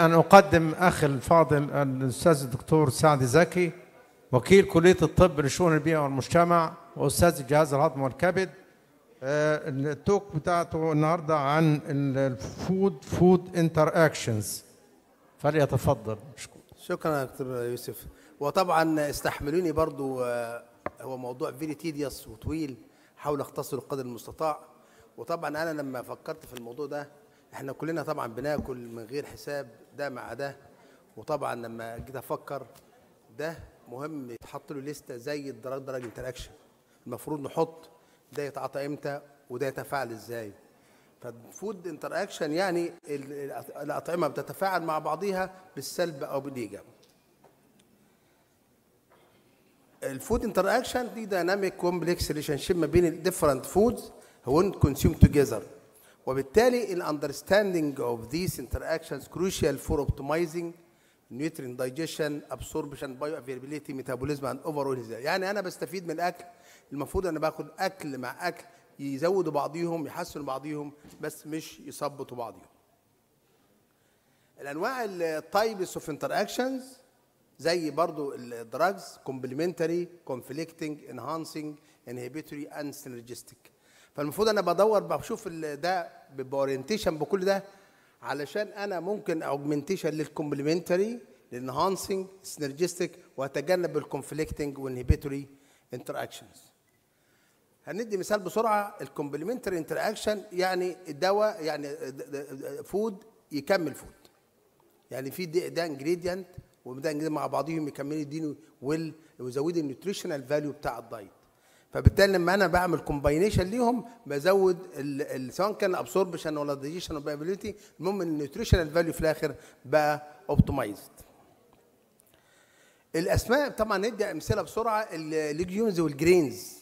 أن أقدم أخي الفاضل الأستاذ الدكتور سعد زكي وكيل كلية الطب لشؤون البيئة والمجتمع وأستاذ الجهاز الهضمي والكبد. آه، ال talk بتاعته النهارده عن ال food food inter فليتفضل. مشكور. شكرا يا دكتور يوسف. وطبعا استحملوني برضو آه، هو موضوع very tedious وطويل حاول أختصره قدر المستطاع. وطبعا أنا لما فكرت في الموضوع ده إحنا كلنا طبعا بناكل من غير حساب ده مع ده وطبعا لما جيت أفكر ده مهم يتحط له لسته زي ال drug drug interaction المفروض نحط ده يتعاطى إمتى وده يتفاعل إزاي. فال food interaction يعني ال- ال- الأطعمة بتتفاعل مع بعضها بالسلب أو بالإيجاب. ال food interaction دي dynamic complex relationship ما بين ال different foods when consumed together. وبالتالي ال understanding of these interactions crucial for optimizing nutrient digestion absorption bioavailability metabolism and overall health. يعني أنا بستفيد من الاكل المفروض أنا باخد أكل مع أكل يزودوا بعضيهم يحسنوا بعضيهم بس مش يثبطوا بعضيهم الأنواع ال types of interactions زي برضو ال drugs complementary conflicting enhancing inhibitory and synergistic فالمفروض أنا بدور بشوف ال- ده ب orientation بكل ده علشان أنا ممكن augmentation لل complementary لل enhancing synergistic وأتجنب ال conflicting وال inhibitory interactions هندي مثال بسرعة ال complementary interaction يعني الدواء يعني food يكمل food يعني في ده, ingredient وده مع بعضهم يكملوا يدينوا well ويزودوا ال nutritional value بتاع ال diet. فبالتالي لما أنا بعمل combination ليهم بزود سواء كان absorption ولا دايجيشن ولا ability المهم ال nutritional value في الآخر بقى optimized الأسماء طبعا ندي أمثلة بسرعة ال legumes وال grains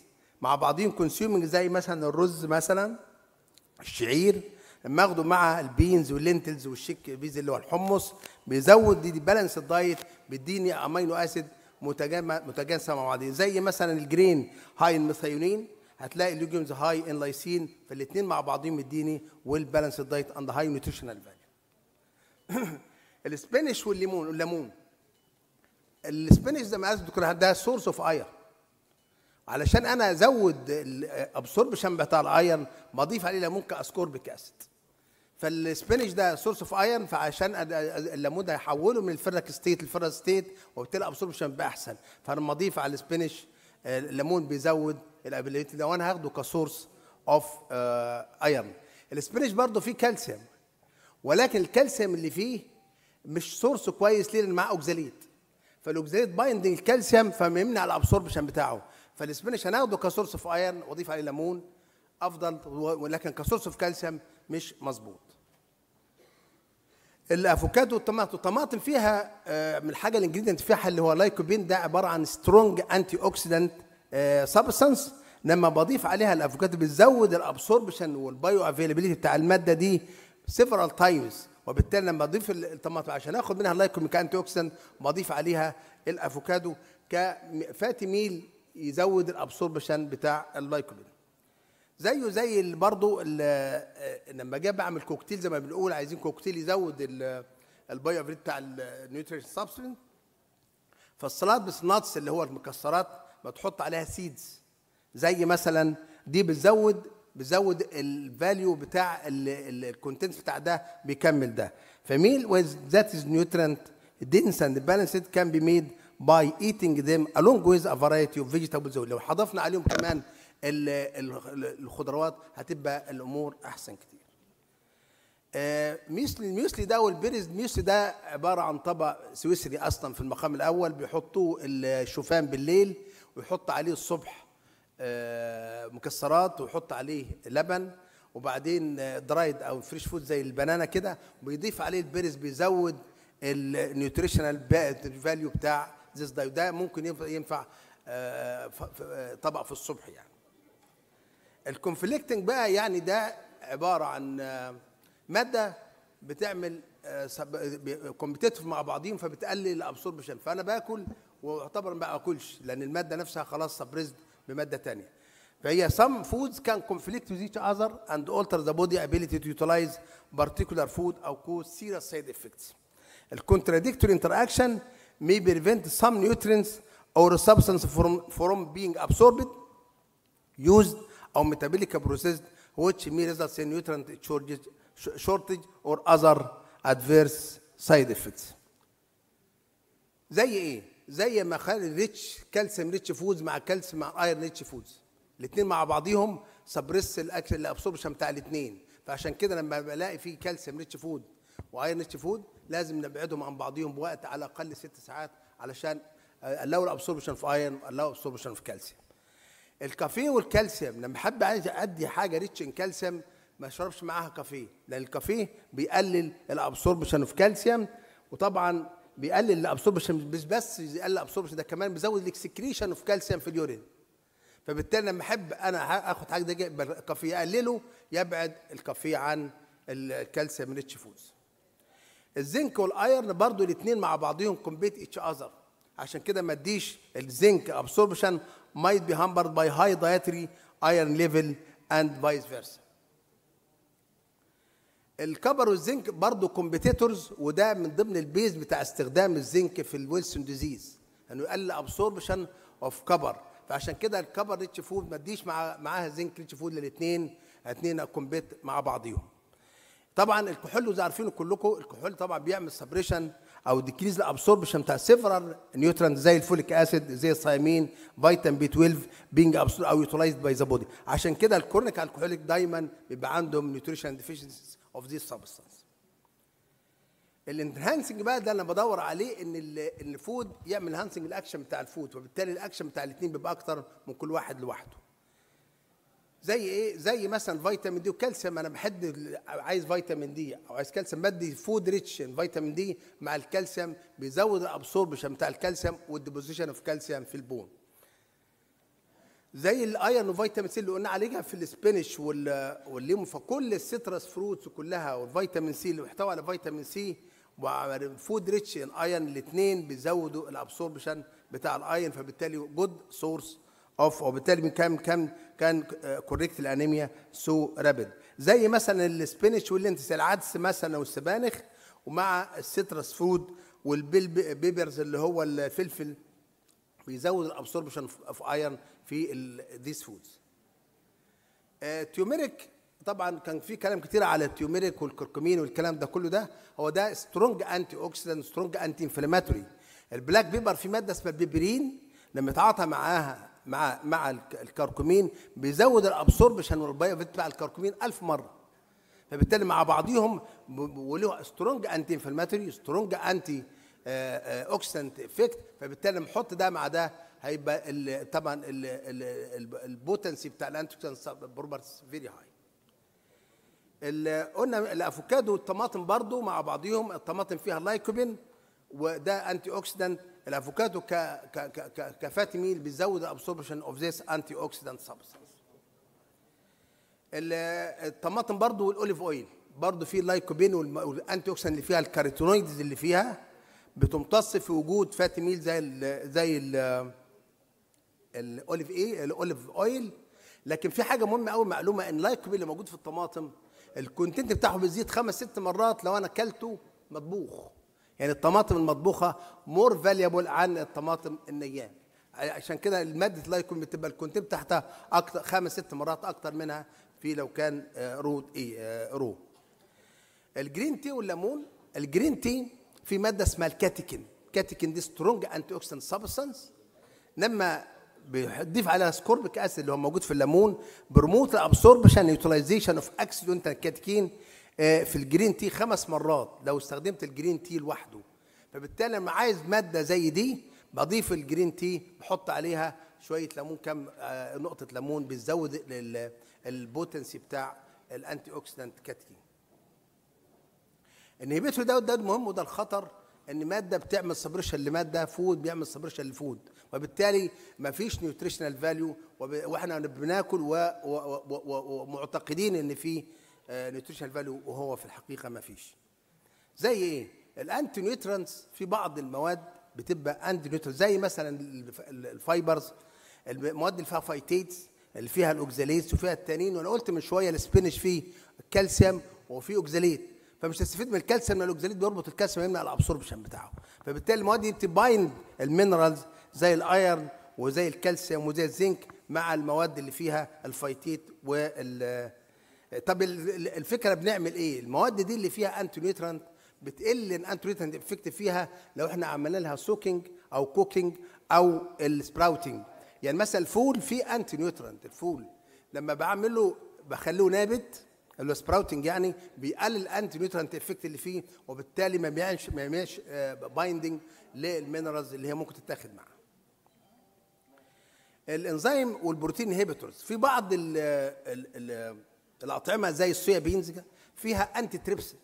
مع بعضهم consuming زي مثلا الرز مثلا الشعير لما أخده مع ال beans وال lentils وال chickpeas اللي هو الحمص بيزود دي, دي balanced diet بيديني amino acid متجانسه مع بعضهم زي مثلا ال grain high ال methionine هتلاقي ال legumes high in lysine فالاثنين مع بعضهم يديني well balanced diet and high nutritional value ال spinach والليمون الليمون ال spinach زي ما قال الدكتور ده source of iron علشان أنا أزود ال absorption بتاع ال iron بضيف عليه ليمون ك ascorbic acid فال spinach ده source of iron فعشان الليمون ده هيحوله من ال ferric state لل ferrous state وبالتالي ال absorption بقى أحسن. فلما أضيف على ال spinach آه، الليمون بيزود ال ability ده وأنا هاخده ك source of iron ال spinach برضه فيه كالسيوم ولكن الكالسيوم اللي فيه مش source كويس ليه؟ لأن معاه oxalate فال oxalate binding الكالسيوم فيمنع ال absorption بتاعه. فال spinach هناخده ك source of iron وأضيف عليه ليمون أفضل ولكن ك source of calcium مش مظبوط. الافوكادو والطماطم. الطماطم فيها آه، من الحاجة ال ingredient فيها اللي هو لايكوبين ده عبارة عن strong antioxidant substance لما بضيف عليها الافوكادو بتزود ال absorption وال bioavailability بتاع المادة دي several times وبالتالي لما اضيف الطماطم عشان آخد منها ال lycopene ك antioxidant بضيف عليها الافوكادو ك fatty meal يزود ال absorption بتاع اللايكوبين. زيه زي برضو ال- آه، لما جه بعمل كوكتيل زي ما بنقول عايزين كوكتيل يزود ال- ال bioavailability بتاع ال nutrition substance فالسلطات plus nuts اللي هو المكسرات بتحط عليها seeds زي مثلا دي بتزود بتزود ال value بتاع ال content بتاع ده بيكمل ده. ف meal that is nutrient dense and balanced can be made by eating them along with a variety of vegetables. لو حضفنا عليهم كمان الخضروات هتبقى الأمور أحسن كتير. آه، muesli ال muesli ده وال berries ال muesli ده عبارة عن طبق سويسري أصلا في المقام الأول بيحطوه الشوفان بالليل ويحط عليه الصبح آه، مكسرات ويحط عليه لبن وبعدين آه، dried أو fresh food زي ال banana كده وبيضيف عليه ال berries بيزود ال nutritional value بتاع ده وده ممكن ينفع- آه، آه، طبق في الصبح يعني. ال conflicting بقى يعني ده عباره عن آه، ماده بتعمل competitive مع بعضهم فبتقلل ال absorption فانا باكل واعتبر ما باكلش لأن الماده نفسها خلاص suppressed بماده تانية فهي some foods can conflict with each other and alter the body ability to utilize particular food أو cause serious side effects الكونتراديكتوري انتراكشن may prevent some nutrients or substance from from being absorbed used or metabolically processed which may result in nutrient shortage, or other adverse side effects. زي إيه؟ زي ما خلي ريتش كالسيوم ريتش فودز مع كالسيوم مع ايرون ريتش فودز. الاثنين مع بعضيهم suppress الأكل ال absorption بتاع الاثنين فعشان كده لما بلاقي فيه calcium rich food و iron rich food لازم نبعدهم عن بعضهم بوقت على الأقل ست ساعات علشان allow ال absorption of iron allow ال absorption of calcium. ال caffeine والكالسيوم. لما احب عايز ادي حاجة rich in calcium ما اشربش معاها كافيه لأن الكافيه بيقلل ال absorption of calcium وطبعا بيقلل ال absorption مش بس يقلل ال absorption ده كمان بيزود ال excretion of calcium في ال urine. فبالتالي لما أحب أنا آخد حاجة ده الكافيه أقلله يبعد الكافيه عن ال calcium rich foods الزنك وال iron برضو الاثنين مع بعضهم compete each other عشان كده ما اديش ال zinc absorption might be hampered by high dietary iron level and vice versa. ال copper والزنك برضه competitors وده من ضمن ال basis بتاع استخدام الزنك في ال Wilson disease إنه يقلل absorption of copper فعشان كده ال copper rich food ما تديش مع معاها zinc rich food للاثنين الاثنين compete مع بعضيهم طبعا الكحول وزي عارفينه كلكم الكحول طبعا بيعمل suppression أو decrease ال absorption بتاع several nutrient زي ال folic acid زي ال thiamine vitamin B 12 being absorbed or utilized by the body عشان كده ال chronic alcoholic دايما بيبقى عندهم nutrition deficiency of this substance ال enhancing بقى ده أنا بدور عليه إن إن الفود يعمل هانسنج الاكشن بتاع الفود وبالتالي الاكشن بتاع الاثنين بيبقى أكتر من كل واحد لوحده. زي إيه؟ زي مثلا vitamin D وكالسيوم. أنا بحد عايز vitamin D أو عايز كالسيوم. بدي food rich vitamin D مع الكالسيوم. بيزود ال absorption بتاع الكالسيوم والديبوزيشن اوف كالسيوم في البون زي الايرون وفيتامين سي اللي قلنا عليها في ال spinach والليمون فكل ال citrus fruits كلها وال vitamin C اللي محتوى على vitamin C وفود ريتش ان ايرون الاثنين بيزودوا الابسوربشن بتاع الايرون فبالتالي جود سورس اوف وبالتالي من كام كام كان كوريكت الأنيميا سو رابيد زي مثلا السبينش واللينتس العدس مثلا والسبانخ ومع السيترس فود والبيبرز اللي هو الفلفل بيزود الابسوربشن اوف ايرون في ذيس فودز تيوميريك طبعا كان في كلام كتير على ال turmeric وال curcumin والكلام ده كله ده. هو ده strong anti oxidant strong anti inflammatory ال black pepper في مادة اسمها ال piperine لما يتعاطى معاها مع مع الكركمين بيزود الابسوربشن والبايوفيت بتاع الكركمين ألف مرة. فبالتالي مع بعضهم وله strong anti inflammatory strong anti oxidant effect فبالتالي نحط ده مع ده هيبقى ال طبعا ال potency بتاع ال anti properties very high قلنا الأفوكادو والطماطم برضو مع بعضهم الطماطم فيها لايكوبين وده anti oxidant الأفوكادو ك fatty meal بيزود ال absorption of this anti oxidant substance الطماطم برضو وال olive oil برضو فيه ال lycopene وال anti oxidant اللي فيها ال carotenoids اللي فيها بتمتص في وجود fatty meal زي ال زي ال ال olive إيه ال olive oil لكن في حاجة مهمة قوي معلومة إن اللايكوبين اللي موجود في الطماطم ال content بتاعه بيزيد خمس ست مرات لو أنا أكلته مطبوخ. يعني الطماطم المطبوخة more valuable عن الطماطم النيان عشان كده المادة اللايكوبين بتبقى ال content بتاعتها أكتر خمس ست مرات أكتر منها في لو كان raw إيه raw. ال green tea والليمون ال green tea في مادة اسمها ال catechin. catechin دي strong anti oxidant substance لما بيضيف عليها ascorbic acid اللي هو موجود في الليمون promote ال absorption utilization of oxidant ال catechin. في ال green tea خمس مرات. لو استخدمت ال green tea لوحده. فبالتالي لما عايز مادة زي دي بضيف ال green tea بحط عليها شوية ليمون كم نقطة ليمون بتزود ال potency بتاع ال anti oxidant catechin ال inhibitor ده ده مهم وده الخطر إن مادة بتعمل suppression لمادة food بيعمل suppression ل food وبالتالي ما فيش nutritional value وإحنا بناكل ومعتقدين إن في nutritional value وهو في الحقيقة ما فيش. زي إيه؟ ال anti-nutrients في بعض المواد بتبقى anti-nutrients زي مثلا ال fibers المواد اللي فيها phytates اللي فيها ال oxalates وفيها التانين وأنا قلت من شوية ال spinach فيه كالسيوم وفيه oxalate. فمش هستفيد من الكالسيوم لأن ال oxalate بيربط الكالسيوم يمنع ال absorption بتاعه. فبالتالي المواد دي بت bind ال minerals زي ال iron وزي الكالسيوم وزي الزنك مع المواد اللي فيها ال phytate وال طب ال- ال- الفكرة بنعمل إيه؟ المواد دي اللي فيها anti-nutrient بتقل ال anti-nutrient effect فيها لو إحنا عملنا لها soaking أو cooking أو ال sprouting يعني مثلا الفول فيه anti-nutrient الفول. لما بعمله بخليه نابت اللي sprouting يعني بيقلل ال anti-nutrient effect اللي فيه وبالتالي ما بيعملش ما بيعملش binding لل minerals اللي هي ممكن تتاخد معاه الإنزيم والبروتين inhibitors في بعض ال ال الأطعمة زي ال soya beans فيها anti-trypsin ال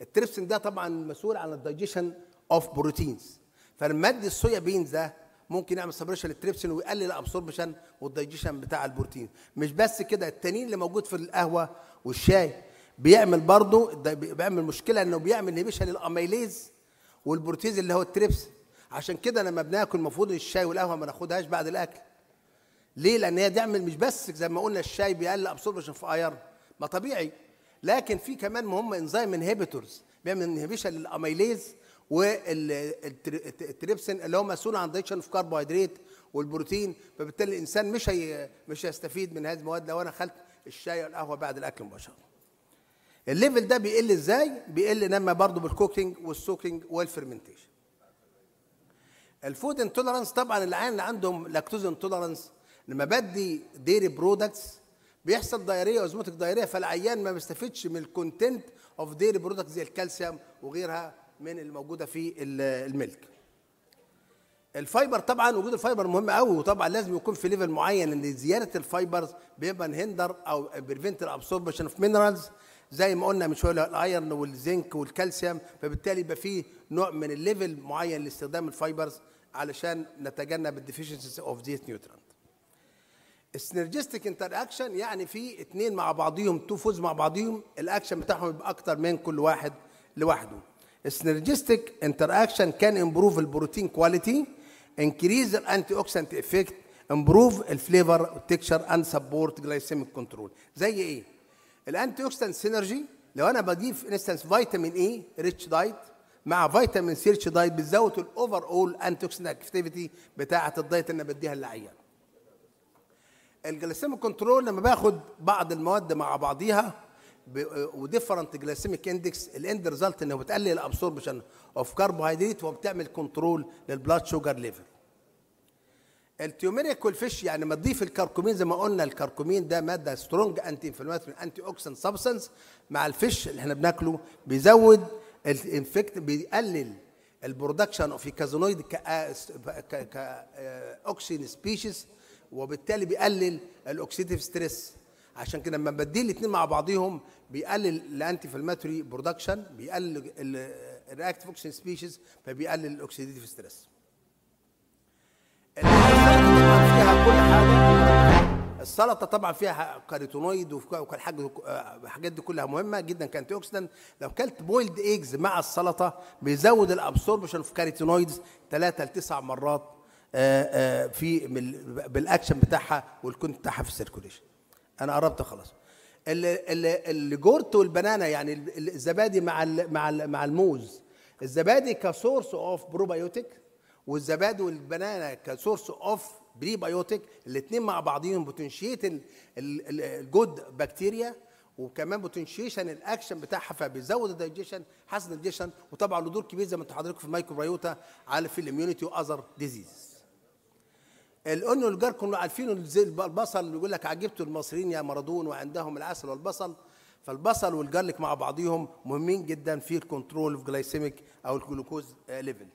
trypsin ده طبعا مسؤول عن ال digestion of proteins فلما ادي ال soya beans ده ممكن يعمل suppression لل trypsin ويقلل ال absorption وال digestion بتاع البروتين. مش بس كده التانيين اللي موجود في القهوة والشاي بيعمل برضه بيعمل مشكلة إنه بيعمل inhibition لل amylase وال protease اللي هو التريبسين عشان كده لما بناكل المفروض الشاي والقهوة ما ناخدهاش بعد الأكل. ليه؟ لأن هي تعمل مش بس زي ما قلنا الشاي بيقلل absorption في iron ما طبيعي لكن في كمان مهم انزيم inhibitors بيعمل inhibition لل amylase والتريبسين اللي هو مسؤول عن دايجيشن في كربوهيدرات والبروتين فبالتالي الإنسان مش هي مش هيستفيد من هذه المواد لو أنا اخذت الشاي والقهوة بعد الأكل مباشرة. ال level ده بيقل إزاي؟ بيقل لما برضه بال cooking وال soaking وال fermentation. ال food intolerance طبعا العيان اللي عندهم lactose intolerance لما بدي dairy products بيحصل diarrhea osmotic diarrhea فالعيان ما بيستفيدش من ال content of dairy product زي الكالسيوم وغيرها من الموجوده في ال- milk. ال fiber طبعا وجود ال fiber مهم قوي وطبعا لازم يكون في level معين لأن زيادة ال fibers بيبقى hinder أو prevent ال absorption of minerals زي ما قلنا من شوية ال iron والزنك والكالسيوم فبالتالي يبقى في نوع من ال level معين لاستخدام ال fibers علشان نتجنب ال deficiencies of these nutrient ال synergistic interaction يعني في اتنين مع بعضيهم two foods مع بعضيهم الاكشن بتاعهم يبقى أكتر من كل واحد لوحده. ال synergistic interaction can improve ال protein quality increase ال antioxidant effect improve ال flavor وال texture and support glycemic control زي إيه؟ ال antioxidant synergy لو أنا بضيف instance vitamin E rich diet مع vitamin C rich diet بتزود ال overall antioxidant activity بتاعة ال diet اللي أنا بديها للعيان. ال glycemic control لما باخد بعض المواد مع بعضيها و different glycemic index ال end result إنه بتقلل ال absorption of carbohydrate وبتعمل control لل blood sugar level ال turmeric وال fish يعني ما تضيف الكركمين زي ما قلنا الكركمين ده مادة strong anti-inflammatory antioxidant substance مع ال fish اللي إحنا بناكله بيزود ال effect بيقلل ال production of كازونويد oxygen species وبالتالي بيقلل ال oxidative stress. عشان كده لما بديه الاثنين مع بعضيهم بيقلل ال anti-inflammatory production بيقلل ال reactive oxygen species فبيقلل ال oxidative stress. فيها كل حاجة. السلطة طبعا فيها كاريتونويد وكل حاجة الحاجات دي كلها مهمة جدا ك antioxidant لو كلت boiled eggs مع السلطة بيزود ال absorption of carotenoids 3 ل 9 مرات. في بالاكشن بتاعها وال count بتاعها في ال circulation أنا قربت خلاص. ال yogurt وال banana يعني الزبادي مع مع مع الموز. الزبادي ك source of probiotic والزبادي وال banana ك source of prebiotic الاثنين مع بعضهم potentiate ال good bacteria وكمان potentiation ال action بتاعها فبيزود الدايجيشن حسن الدايجيشن وطبعا له دور كبير زي ما أنتم حضراتكم في ال microbiota على في الاميونيتي وأذر ديزيز الأن والجار كانوا عارفين البصل اللي يقول لك عجبتوا المصريين يا مارادون وعندهم العسل والبصل. فالبصل والجارليك مع بعضيهم مهمين جدا في الكنترول اوف جلايسيميك أو الجلوكوز ليفل.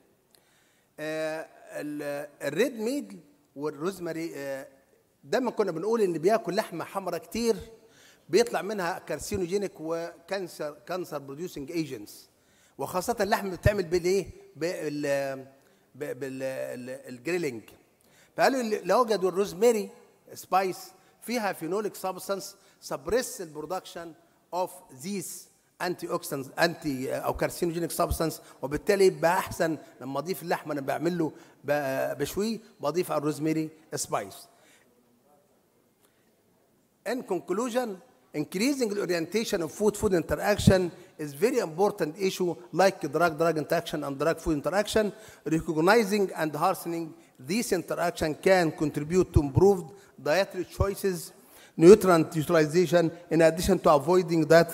الريد ميد والروزماري دايما كنا بنقول إن بياكل لحمة حمراء كتير بيطلع منها كارسينوجينيك وكانسر كانسر بروديوسنج ايجنتس وخاصة اللحم بتعمل بالإيه؟ بال بال grilling فقالوا لو وجدوا ال rosemary spice فيها phenolic substance suppress ال production of these antioxidant anti أو carcinogenic substance وبالتالي يبقى أحسن لما أضيف اللحمة أنا بعمل له بشويه بضيف على ال rosemary spice in conclusion increasing the orientation of food food interaction is very important issue like drug drug interaction and drug food interaction recognizing and harshening these interaction can contribute to improved dietary choices nutrient utilization in addition to avoiding that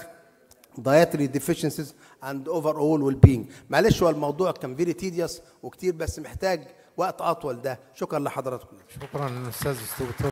dietary deficiencies and overall well-being معلش هو الموضوع كان فيري تيديوس وكتير بس محتاج وقت اطول ده شكرا لحضراتكم شكرا استاذ دكتور